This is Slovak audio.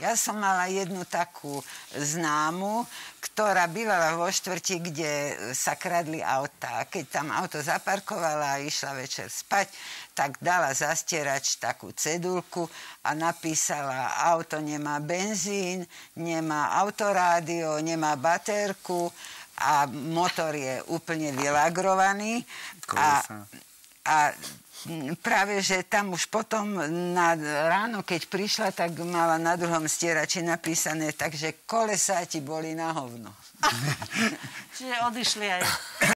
Ja som mala jednu takú známu, ktorá bývala vo štvrti, kde sa kradli auta. Keď tam auto zaparkovala a išla večer spať, tak dala zastierač takú cedulku a napísala, auto nemá benzín, nemá autorádio, nemá baterku a motor je úplne vylagrovaný. A, a práve, že tam už potom na ráno, keď prišla, tak mala na druhom stierači napísané, takže kolesáti boli na hovno. Čiže odišli aj